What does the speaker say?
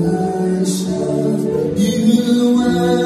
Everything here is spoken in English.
worship you alone.